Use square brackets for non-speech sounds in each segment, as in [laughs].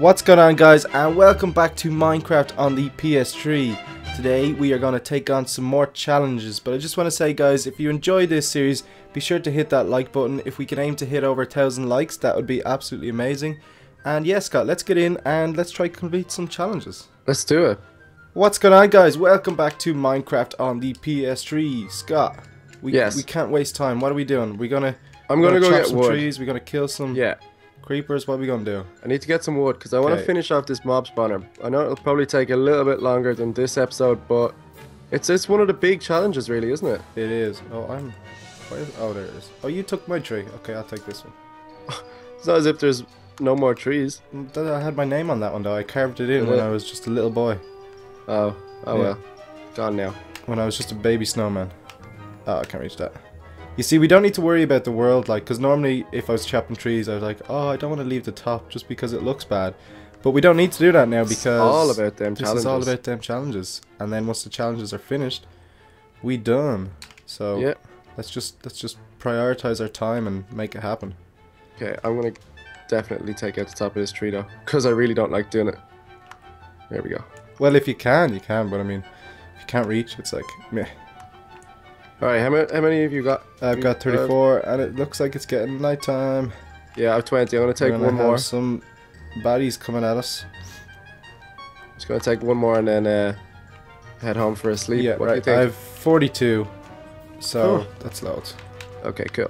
What's going on guys and welcome back to Minecraft on the PS3. Today we are going to take on some more challenges but I just want to say guys if you enjoy this series be sure to hit that like button. If we can aim to hit over a thousand likes that would be absolutely amazing. And yes Scott let's get in and let's try complete some challenges. Let's do it. What's going on guys welcome back to Minecraft on the PS3. Scott we, Yes. we can't waste time what are we doing? We're gonna I'm gonna go chop get some wood. trees we're gonna kill some Yeah, creepers what are we gonna do? I need to get some wood because I want to finish off this mob spawner. I know it'll probably take a little bit longer than this episode, but it's it's one of the big challenges, really, isn't it? It is. Oh, I'm. Is, oh, there it is. Oh, you took my tree. Okay, I'll take this one. [laughs] It's not as if there's no more trees. I had my name on that one though. I carved it in when? I was just a little boy. Oh, oh Yeah. well, gone now. When I was just a baby snowman. Oh, I can't reach that. You see, we don't need to worry about the world, like, because normally if I was chopping trees, I was like, oh, I don't want to leave the top just because it looks bad. But we don't need to do that now It's because all about them this challenges. is all about them challenges. And then once the challenges are finished, we done. So Yeah. let's just let's just prioritize our time and make it happen. Okay, I'm gonna definitely take out the top of this tree though, because I really don't like doing it. There we go. Well, if you can, you can. But I mean, if you can't reach, it's like meh. All right, how many how many have you got? I've got five? 34, and it looks like it's getting nighttime. Yeah, I have 20. I'm gonna take gonna one have more. Some baddies coming at us. Just gonna take one more and then uh, head home for a sleep. yeah, what right. think? I have 42, so Oh. that's loads. Okay, cool.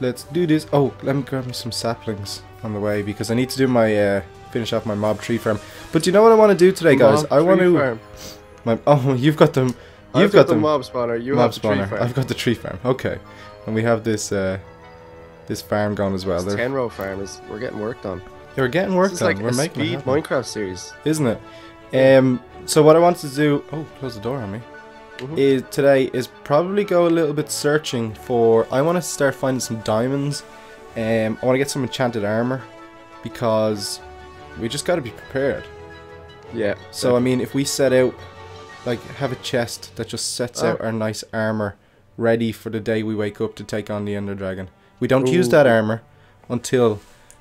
Let's do this. Oh, let me grab me some saplings on the way because I need to do my uh, finish off my mob tree farm. But do you know what I want to do today, guys? Mob I want to. My, oh, [laughs] you've got them. I've You've got, the mob spawner. You mob have the tree spawner. farm. I've got the tree farm. Okay, and we have this uh, this farm going as well. This ten row farm is we're getting work done. they're getting work This is done. like We're a making speed. Minecraft series. isn't it? Um, so what I want to do, oh, close the door on me, Mhm. is today is probably go a little bit searching for. I want to start finding some diamonds. Um, I want to get some enchanted armor because we just got to be prepared. Yeah. So I mean, if we set out, like, have a chest that just sets Oh. out our nice armor, ready for the day we wake up to take on the Ender Dragon. We don't use that armor until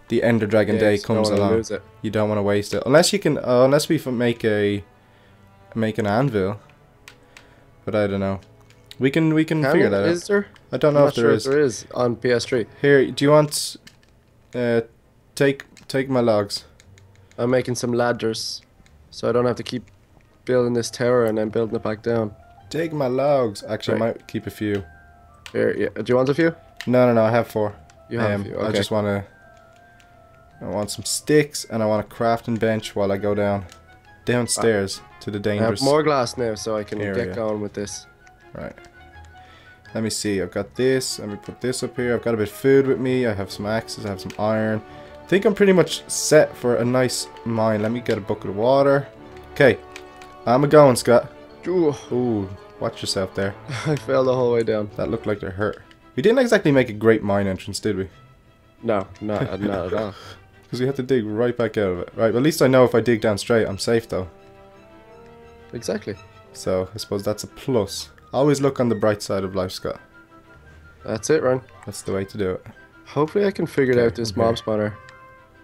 the Ender Dragon yeah, day comes along you don't want to waste it unless you can uh, unless we make a make an anvil but i don't know we can we can, Can figure it? that out Is there? i don't I'm know if there sure is if there is on PS3. here do you want uh take take my logs I'm making some ladders, so I don't have to keep building this tower and then building it back down. take my logs actually i might keep a few Here, yeah. Do you want a few? no no no i have four You have Um, a few. i just want to i want some sticks and i want a crafting bench while i go down downstairs to the dangerous. I have more glass now, so I can area. get going with this. Right. Let me see. I've got this. Let me put this up here. I've got a bit of food with me. I have some axes. I have some iron. I think I'm pretty much set for a nice mine. Let me get a bucket of water. Okay. I'm a going, Scott. Ooh, Ooh, watch yourself there. [laughs] I fell the whole way down. That looked like they're hurt. We didn't exactly make a great mine entrance, did we? No, not, not at all. [laughs] Because we had to dig right back out of it. Right, at least I know if I dig down straight, I'm safe though. Exactly. So I suppose that's a plus. Always look on the bright side of life, Scott. That's it, Ryan. That's the way to do it. Hopefully I can figure Okay, out this okay. mob spawner.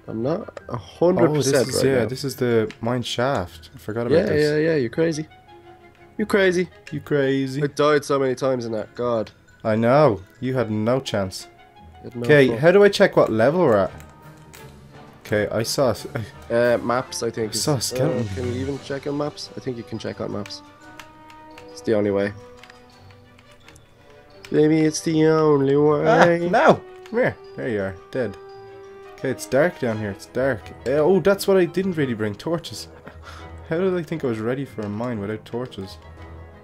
I'm not a hundred Oh, this percent is right yeah. now. This is the mine shaft. I forgot about yeah, this. yeah, yeah. Yeah. You crazy? You crazy? You crazy? I died so many times in that. God. I know. You had no chance. Had no Okay, how do I check what level we're at? Okay, I saw. [laughs] Uh, maps, I think. I saw a uh, skeleton. can you even check on maps? I think you can check on maps. It's the only way. Maybe it's the only Ah, way. no! Come here. There you are. Dead. Okay, it's dark down here. It's dark. Uh, oh, that's what I didn't really bring. Torches. [laughs] How did I think I was ready for a mine without torches?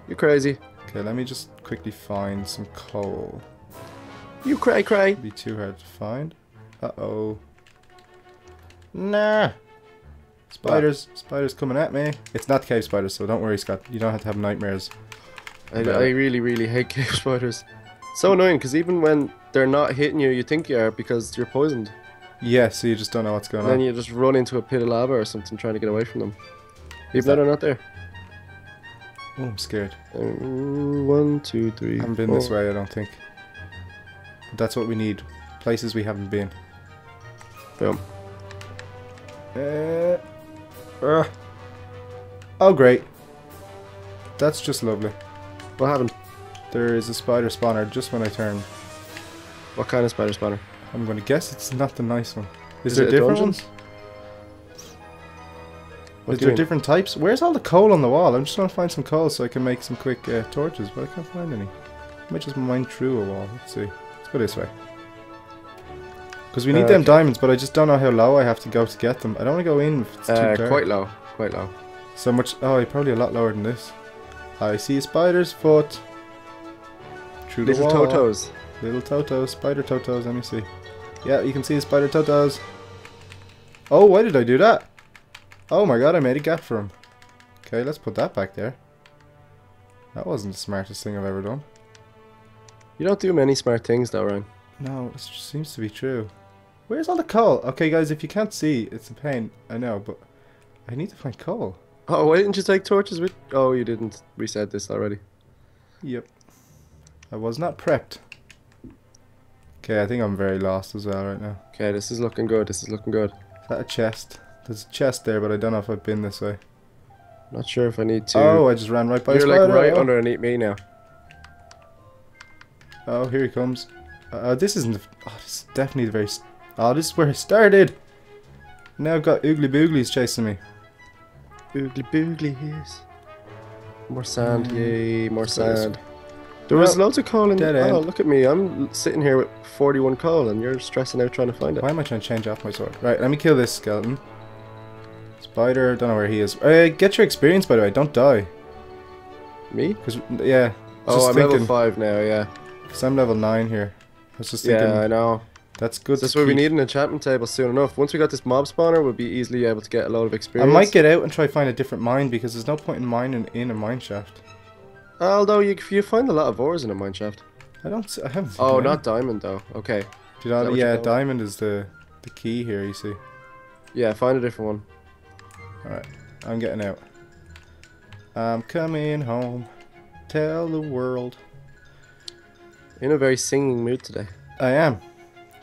You're crazy? Okay, let me just quickly find some coal. You cray cray. Be too hard to find. Uh-oh. Nah. Spiders. Spiders coming at me. It's not cave spiders, so don't worry, Scott. You don't have to have nightmares. I, I really, really hate [laughs] cave spiders. So annoying because even when they're not hitting you, you think you are because you're poisoned. Yeah, so you just don't know what's going And then on. you just run into a pit of lava or something trying to get away from them. Is Even though that- they're not there. Oh, I'm scared. Uh, one, two, three. I haven't been this way, I don't think. But that's what we need. Places we haven't been. Boom. Uh, Ugh. Oh, great. That's just lovely. What happened? There is a spider spawner just when I turn. What kind of spider spawner? I'm going to guess it's not the nice one. Is, Is there a different dungeon? ones? What Is there mean? different types? Where's all the coal on the wall? I'm just trying to find some coal so I can make some quick uh, torches, but I can't find any. I might just mine through a wall. Let's see. Let's go this way. Because we need Uh, them okay. diamonds, but I just don't know how low I have to go to get them. I don't want to go in if it's too Uh, dark. quite low. Quite low. So much. Oh, probably a lot lower than this. I see a spider's foot. Through the Little wall. Totos. Little Totos, spider Totos, let me see. Yeah, you can see the spider Totos. Oh, why did I do that? Oh my god, I made a gap for him. Okay, let's put that back there. That wasn't the smartest thing I've ever done. You don't do many smart things though, Ryan. No, it seems to be true. Where's all the coal? Okay, guys, if you can't see, it's a pain. I know, but I need to find coal. Oh, why didn't you take torches with? Oh, you didn't. We said this already. Yep. I was not prepped. Okay, I think I'm very lost as well right now. Okay, this is looking good. This is looking good. Is that a chest? There's a chest there, but I don't know if I've been this way. Not sure if I need to. Oh, I just ran right by You're like right oh. underneath me now. Oh, here he comes. Uh, this isn't. Oh, this is definitely the very. Oh, this is where I started. Now I've got oogly booglies chasing me. Boogly yes. More sand, Mm, yay, more sand. There was loads of coal in dead Oh, look at me. I'm sitting here with 41 coal and you're stressing out trying to find it. Why am I trying to change off my sword? Right, let me kill this skeleton. Spider, don't know where he is. Uh, get your experience, by the way. Don't die. Me? Cause yeah. Oh, I'm thinking, level 5 now, yeah. Cause I'm level nine here. I was just thinking. Yeah, I know. That's good. That's why we need an enchantment table soon enough. Once we got this mob spawner, we'll be easily able to get a load of experience. I might get out and try find a different mine because there's no point in mining in a mine shaft. Although you, you find a lot of ores in a mine shaft. I don't. I haven't. Oh, not diamond though. Okay. Do you know, Is that what you yeah, diamond is the the key here. You see. Yeah, find a different one. Alright, I'm getting out. I'm coming home. Tell the world. In a very singing mood today. I am.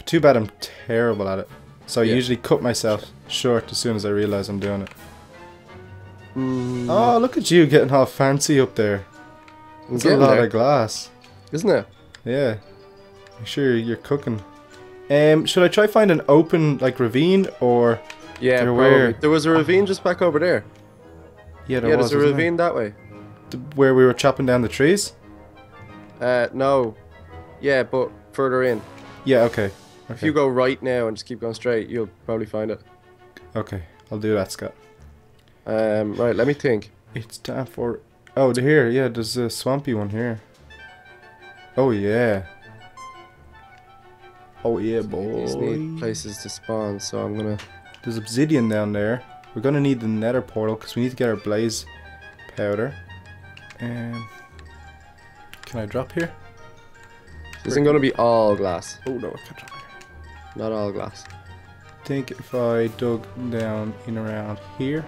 Too bad I'm terrible at it. So I Yeah. usually cut myself short as soon as I realize I'm doing it. Mm, Oh, look at you getting all fancy up there. It's a lot there, of glass. isn't it? Yeah. Make sure you're cooking. Um, should I try find an open like ravine or Yeah, probably. were- There was a ravine just back over there. yeah, there yeah, was there's a wasn't there? ravine that way. Where we were chopping down the trees. Uh, no. Yeah, but further in. Yeah, okay. If you go right now and just keep going straight, you'll probably find it. Okay, I'll do that, Scott. Um, right, let me think. It's time for. Oh, here, yeah. There's a swampy one here. Oh yeah. Oh yeah, These need boy. places to spawn, so I'm gonna. There's obsidian down there. We're gonna need the Nether portal because we need to get our blaze powder. Um, can I drop here? This isn't gonna be all glass. Oh no, I can't drop here. Not all glass. think if I dug down in around here.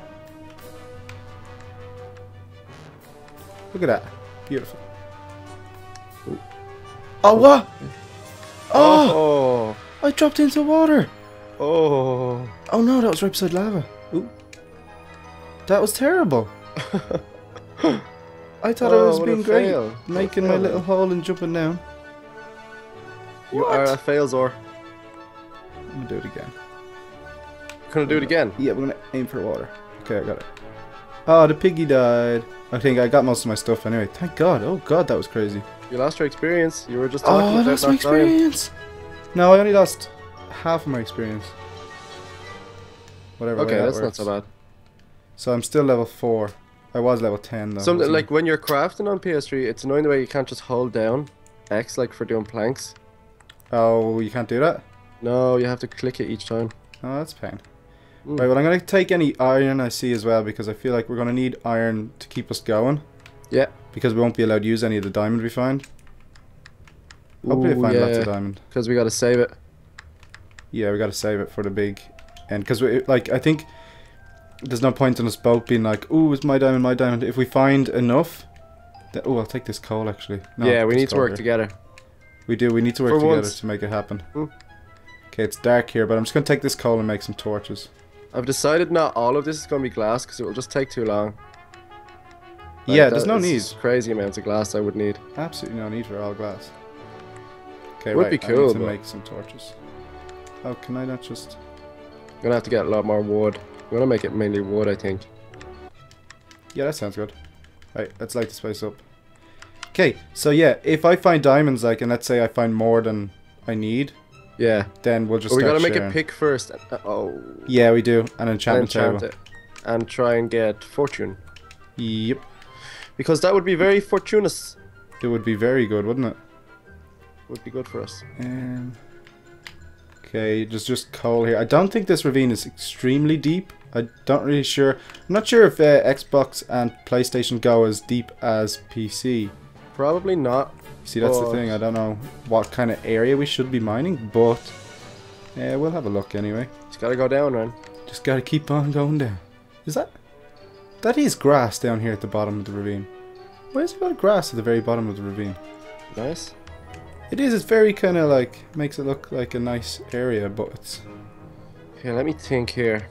Look at that. Beautiful. Ooh. Oh, what? Oh, Oh! I dropped into water. Oh! Oh no, that was right beside lava. Ooh. That was terrible. [laughs] I thought I Oh, was what being great. fail. Making my little hole and jumping down. You What? are a failsor. I'm gonna do it again. Gonna do it again. Yeah, we're gonna aim for water. Okay, I got it. Oh, the piggy died. I think I got most of my stuff anyway. Thank God. Oh God, that was crazy. You lost your experience. You were just Oh, talking I about lost not my experience. No, I only lost half of my experience. Whatever. Okay, that that's not so bad. So I'm still level four. I was level ten though. Something like when you're crafting on PS3, it's annoying the way you can't just hold down X like for doing planks. Oh, you can't do that. No, you have to click it each time. Oh, that's a pain. Mm. Right, well, I'm gonna take any iron I see as well because I feel like we're gonna need iron to keep us going. Yeah. Because we won't be allowed to use any of the diamond we find. Hopefully, I Ooh, find lots of diamond. Because we gotta save it. Yeah, we gotta save it for the big end because we like I think there's no point in us both being like, "Ooh, it's my diamond, my diamond." If we find enough, then, oh, I'll take this coal actually. No, yeah, we need to work here. together. We do. We need to work For together once. to make it happen. Hmm. Okay, it's dark here, but I'm just gonna take this coal and make some torches. I've decided not all of this is going to be glass because it will just take too long. Like, yeah, there's no uh, need. Crazy amounts of glass I would need. Absolutely no need for all glass. Okay, Would right. be I need cool, to make some torches. Oh, can I not just? I'm gonna have to get a lot more wood. I'm gonna make it mainly wood, I think. Yeah, that sounds good. Right, let's light this place up. Okay, so yeah, if I find diamonds, like, and let's say I find more than I need, Yeah. then we'll just. But we gotta make a pick first. Uh, oh. Yeah, we do an And enchantment enchant table. it. And try and get fortune. Yep, Because that would be very fortuitous. it would be very good, wouldn't it? Would be good for us. Um, okay, there's just coal here. I don't think this ravine is extremely deep. I don't really sure. I'm not sure if uh, Xbox and PlayStation go as deep as PC. Probably not. See, that's the thing. I don't know what kind of area we should be mining, but yeah, we'll have a look anyway. Just gotta go down, man. Just gotta keep on going down. Is that? That is grass down here at the bottom of the ravine. Why is it got grass at the very bottom of the ravine? Nice. It is. It's very kind of like makes it look like a nice area, but it's Okay, let me think here.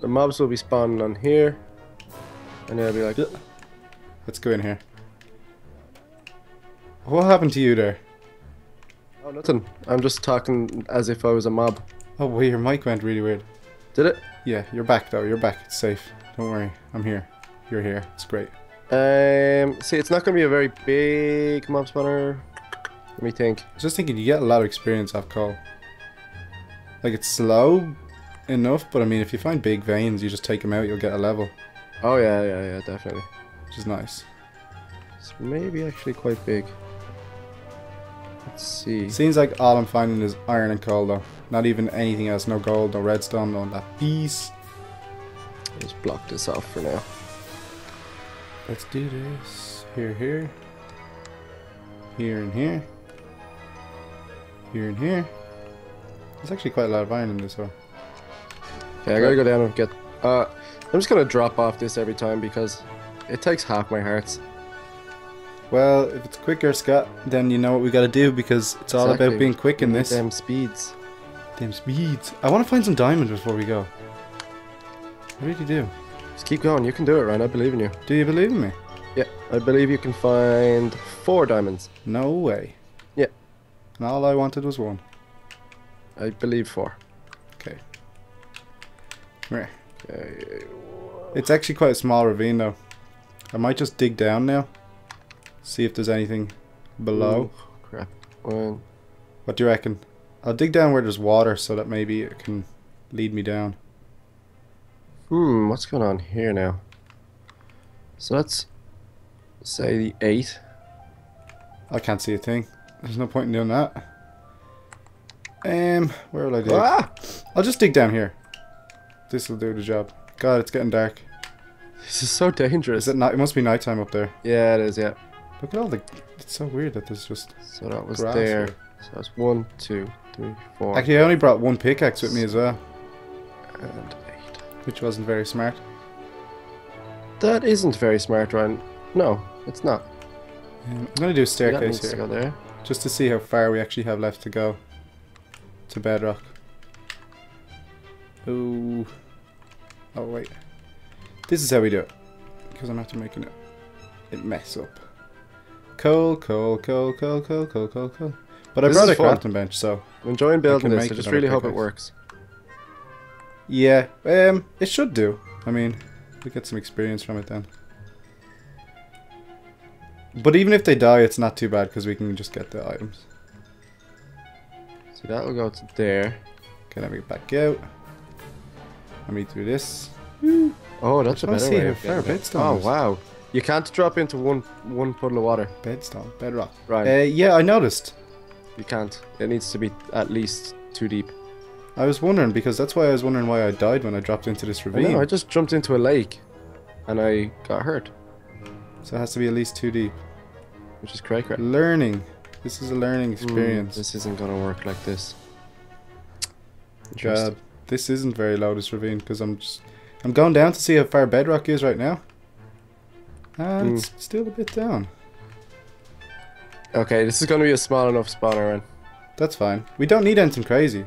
The mobs will be spawning on here. And they'll be like, Let's go in here. What happened to you there? oh, nothing. I'm just talking as if I was a mob. Oh, well, your mic went really weird. Did it? Yeah, you're back though. You're back. It's safe. Don't worry. I'm here. You're here. It's great. Um, see, it's not going to be a very big mob spawner. Let me think. I was just thinking you get a lot of experience off coal. Like it's slow enough, but I mean, if you find big veins, you just take them out. You'll get a level, Oh, yeah, yeah, yeah, definitely. which is nice. It's maybe actually quite big. Let's see. Seems like all I'm finding is iron and coal though. Not even anything else. No gold, no redstone, no that piece. Just block this off for now. Let's do this. Here, here. Here and here. Here and here. There's actually quite a lot of iron in this one. Okay, I gotta go down and get. Uh, I'm just gonna drop off this every time because it takes half my hearts. Well, if it's quicker, Scott, then you know what we gotta do because it's all Exactly. about being quick in this. Them speeds. Damn speeds. I want to find some diamonds before we go. I really do. Just keep going. You can do it, Ryan. I believe in you. Do you believe in me? Yeah, I believe you can find four diamonds. No way. Yeah. And all I wanted was one. I believe four. Okay. Right. Okay. It's actually quite a small ravine though. I might just dig down now. See if there's anything below. Crap. What do you reckon? I'll dig down where there's water so that maybe it can lead me down. Hmm. What's going on here now? So let's say the eight. I can't see a thing. There's no point in doing that. Um, where will I dig? Ah! I'll just dig down here. This will do the job. God, it's getting dark. This is so dangerous. Is it not? It must be nighttime up there. Yeah, it is. Yeah. Look at all the. It's so weird that there's just. So that was there. here. So that's one, two, three, four, Actually, I only brought one pickaxe with me as well, and eight. which wasn't very smart. That isn't very smart, Ryan. No, it's not. Um, I'm gonna do a staircase needs to here, go there. just to see how far we actually have left to go to bedrock. Ooh. Oh wait. This is how we do it, because I'm after making it it mess up. Coal, coal, coal, coal, coal, coal, coal, coal. But I brought a fun. crafting bench, so I'm enjoying building can this. I just really hope it works. yeah. Um, it should do. I mean, we get some experience from it then. But even if they die, it's not too bad because we can just get the items. See, that'll go to there. Okay, let me get back out. Let me do this. Oh, that's a better way how of far getting it. Bedstone Oh, wow. You can't drop into one one puddle of water. Bedstone, bedrock. Right. Uh, yeah, I noticed. You can't. It needs to be at least too deep. I was wondering because that's why I was wondering why I died when I dropped into this I ravine. know, I just jumped into a lake and I got hurt, So it has to be at least two deep. which is cray cray. Learning. This is a learning Mm, experience. this isn't gonna work like this. God, this isn't very low this ravine because I'm just I'm going down to see how far bedrock is right now. And Mm. it's still a bit down. Okay, this is gonna be a small enough spawner, Ryan. That's fine. We don't need anything crazy.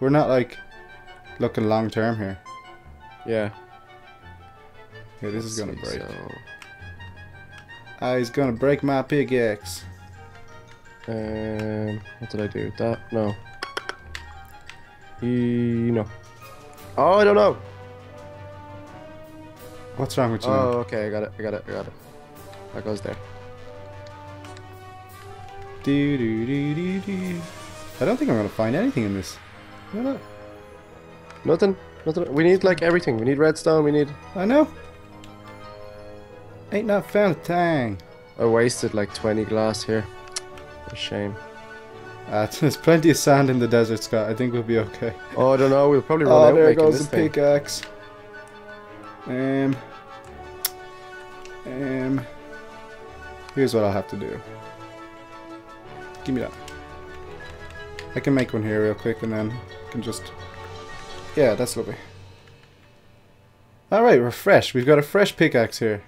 We're not like looking long term here. Yeah. Yeah, this is let's gonna break. so- Ah, he's gonna break my pickaxe. Um, what did I do? With that no. E no. Oh, I don't know. What's wrong with you? Oh, now? okay, I got it. I got it. I got it. That goes there. Do, do, do, do, do. I don't think I'm gonna find anything in this. No, no. Nothing. Nothing. We need like everything. We need redstone. We need. I know. Ain't not found a thing. I wasted like 20 glass here. A shame. Uh, [laughs] there's plenty of sand in the desert, Scott. I think we'll be okay. Oh, I don't know. We'll probably run out of it. Oh, out there goes the pickaxe. Um. Um. Here's what I'll have to do. Give me that. I can make one here real quick and then I can just. Yeah, that's lovely. Alright, we're fresh. We've got a fresh pickaxe here.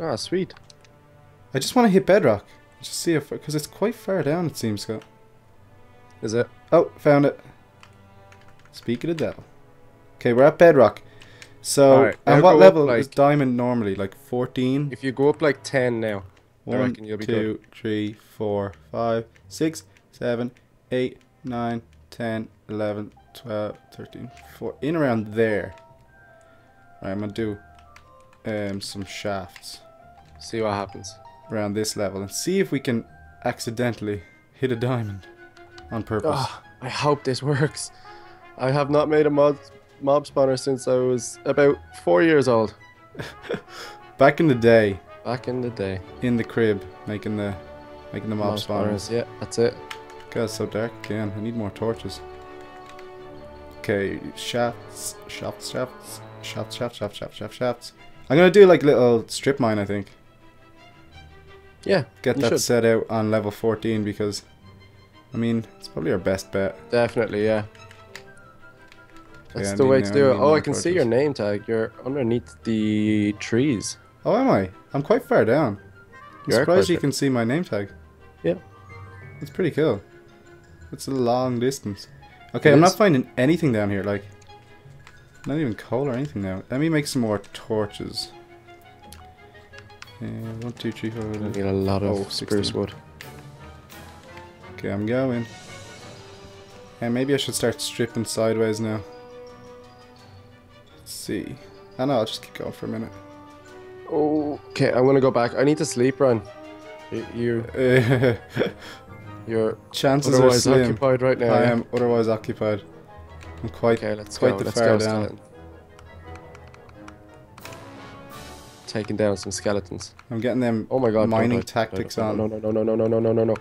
Ah, sweet. I just want to hit bedrock. Just see if. Because it's quite far down, it seems, Scott. Is it? Oh, found it. Speak of the devil. Okay, we're at bedrock. So, Alright, and what level is diamond normally? Like 14? If you go up like 10 now. I reckon you'll be two, three, four, five, six, seven, eight, nine, 10, 11, 12, 13, 4. In around there. Right, I'm going to do um, some shafts See what happens. around this level and see if we can accidentally hit a diamond on purpose. Ah, I hope this works. I have not made a mod mob spawner since I was about four years old. [laughs] Back in the day, Back in the day. in the crib, making the making the mob, spawners. Yeah, that's it. God, it's so dark again. I need more torches. Okay, shafts, shafts, shafts, shafts, shafts, shafts, shafts, shafts, shafts. I'm gonna do like a little strip mine. I think Yeah, get that should. set out on level 14 because, I mean, it's probably our best bet. definitely, yeah. That's the way to do it. Oh, I can see your name tag. You're underneath the trees. Oh, am I? I'm quite far down. I'm You are surprised you can see my name tag. Yeah. It's pretty cool. It's a long distance. Okay, It I'm is. not finding anything down here. Like, not even coal or anything now. Let me make some more torches. Uh, one, two, three, four. Five. need a lot of Oh, spruce 16. wood. Okay, I'm going. And maybe I should start stripping sideways now. See. I know, I'll just keep going for a minute. Okay. I'm gonna go back. I need to sleep, Ryan. You, you [laughs] you're chances are slim. occupied right now. I yeah? am otherwise occupied. I'm quite. Okay, let's quite go. the let's far go, down. skeleton. Taking down some skeletons. I'm getting them Oh my god. mining don't tactics don't die. on. No, no, no, no, no, no, no, no, no, no.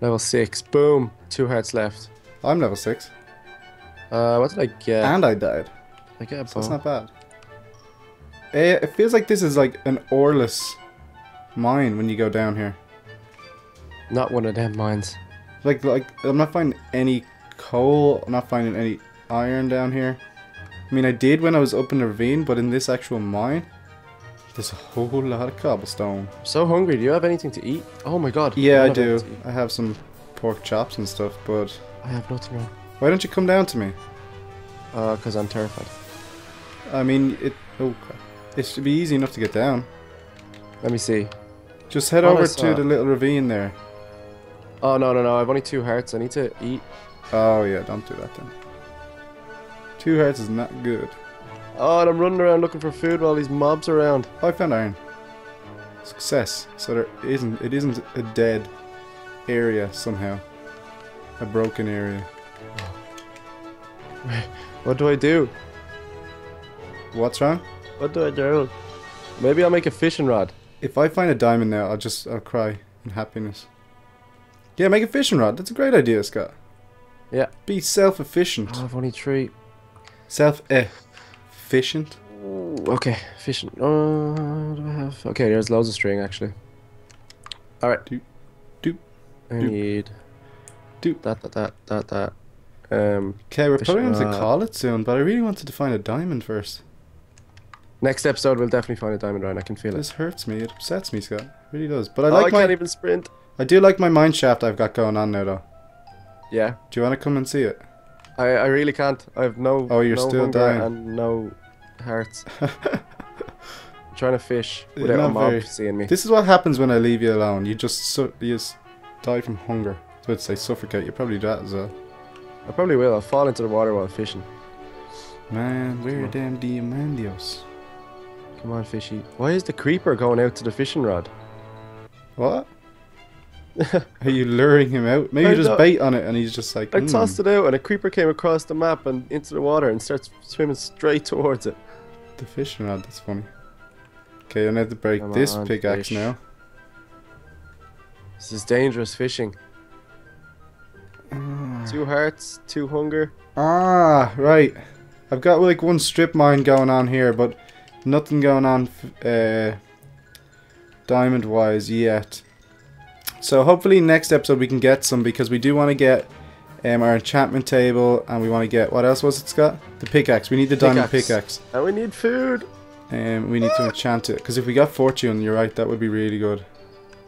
Level six. Boom. Two hearts left. I'm level six, Uh, what did I get? and I died, I get a so bow. not bad. Eh, it feels like this is like an oreless mine when you go down here. Not one of them mines. Like, like I'm not finding any coal. I'm not finding any iron down here. I mean, I did when I was up in the ravine, but in this actual mine, there's a whole lot of cobblestone. I'm so hungry. Do you have anything to eat? Oh my god. Yeah, I don't do. anything to eat. I have some pork chops and stuff, but I have nothing on. Why don't you come down to me? Uh, because I'm terrified. I mean, it. Oh, crap. It should be easy enough to get down. Let me see. Just head Oh, over to the little ravine there. Oh no no no! I've only two hearts. I need to eat. Oh yeah, don't do that then. Two hearts is not good. Oh, and I'm running around looking for food while these mobs are around. Oh, I found iron. Success. So there isn't. It isn't a dead area somehow. A broken area. [laughs] [laughs] What do I do? What's wrong? What do I do? Maybe I'll make a fishing rod. If I find a diamond now, I'll just I'll cry in happiness. Yeah, make a fishing rod. That's a great idea, Scott. Yeah. Be self-efficient. Oh, I've only three. Self-efficient. Okay, fishing. Uh, what do I have? Okay, there's loads of string actually. All right. Doop, doop, I doop. need. Doop. That that that that that. Um. Okay, we're probably going to call it soon, but I really wanted to find a diamond first. Next episode, we'll definitely find a diamond round. I can feel it. This hurts me. It upsets me, Scott. It really does. But I oh, like I my can't even sprint. I do like my mine shaft I've got going on now, though. Yeah. Do you want to come and see it? I, I really can't. I have no. Oh, you're no still dying. And no hearts. [laughs] I'm trying to fish without a mob very- seeing me. This is what happens when I leave you alone. You just you just die from hunger. I would say suffocate. You probably do that as well. I probably will. I'll fall into the water while fishing. Man, where are on. them diamandios? Come on, fishy. Why is the creeper going out to the fishing rod? What? [laughs] Are you luring him out? Maybe I you just bait on it and he's just like. I "Hmm." tossed it out and a creeper came across the map and into the water and starts swimming straight towards it. The fishing rod, that's funny. Okay, I need to break Come this on, pickaxe fish. now. This is dangerous fishing. Two hearts, two hunger. Ah, right. I've got like one strip mine going on here, but nothing going on uh, diamond wise yet. So hopefully next episode we can get some because we do want to get um, our enchantment table and we want to get what else was it, Scott? The pickaxe. We need the diamond Pickaxe. And we need food. Um, we need to enchant it because if we got fortune, you're right, that would be really good.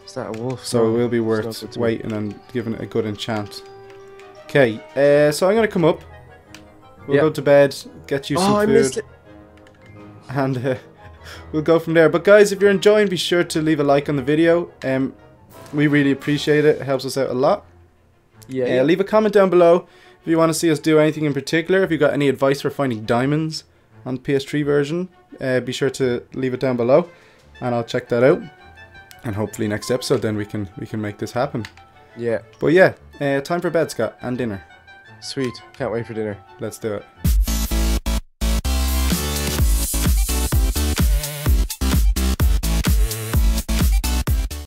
Is that a wolf? So No, it will be worth good to me. waiting and giving it a good enchant. Okay, uh, so I'm gonna come up. We'll Yeah. go to bed, get you Oh, some I food, and uh, we'll go from there. But guys, if you're enjoying, be sure to leave a like on the video. Um, we really appreciate it. It helps us out a lot. Yeah. Uh, yeah. leave a comment down below if you want to see us do anything in particular. If you've got any advice for finding diamonds on PS3 version, uh, be sure to leave it down below, and I'll check that out. And hopefully next episode, then we can we can make this happen. Yeah. But yeah, uh, time for bed, Scott, and dinner. Sweet. Can't wait for dinner. Let's do it.